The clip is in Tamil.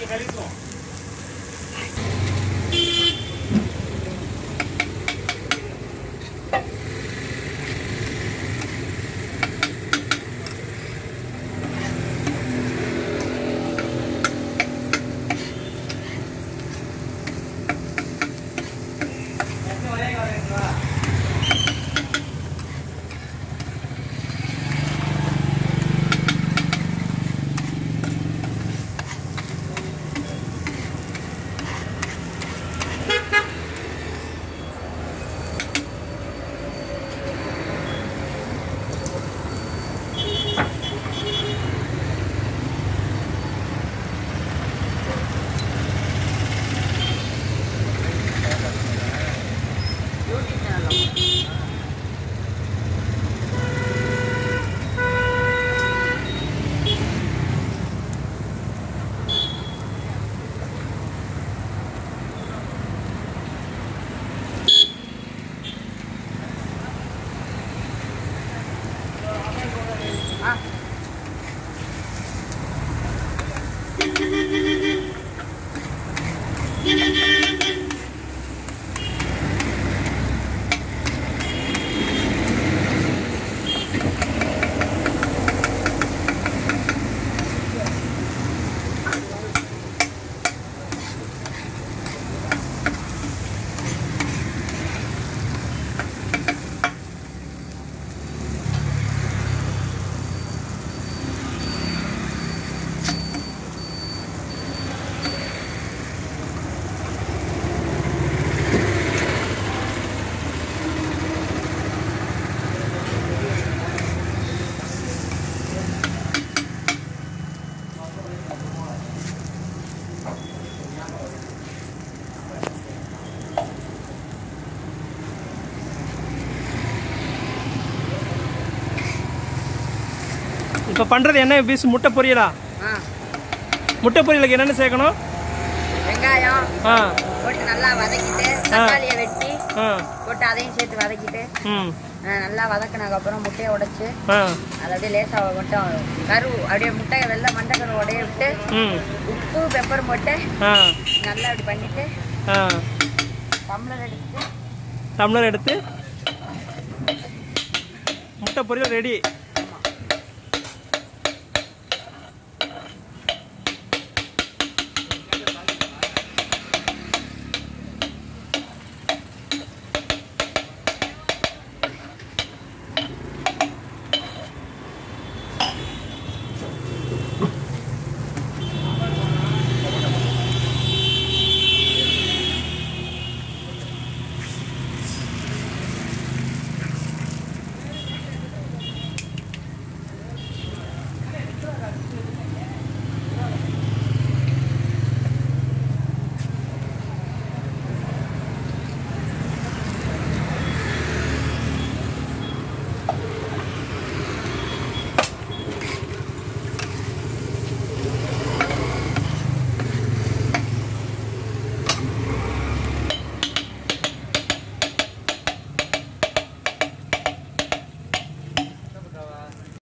que realizó. 啊！இப்போ பண்ணுறது என்ன? பீஸ் முட்டை பொரியலா? முட்டை பொரியலுக்கு என்னென்ன சேர்க்கணும்? வெங்காயம் ஆ. போட்டு நல்லா வதக்கிட்டு தக்காளியை வெட்டி போட்டு அதையும் சேர்த்து வதக்கிட்டு நல்லா வதக்கினதுக்கப்புறம் முட்டையை உடைச்சு அதை அப்படியே லேசாக மட்டும் கரு அப்படியே முட்டை வெள்ளை மண்டை கரு உடைய விட்டு உப்பு பெப்பர் போட்டு நல்லா அப்படி பண்ணிட்டு டம்ளர் எடுத்து டம்ளர் எடுத்து முட்டை பொரியல் ரெடி.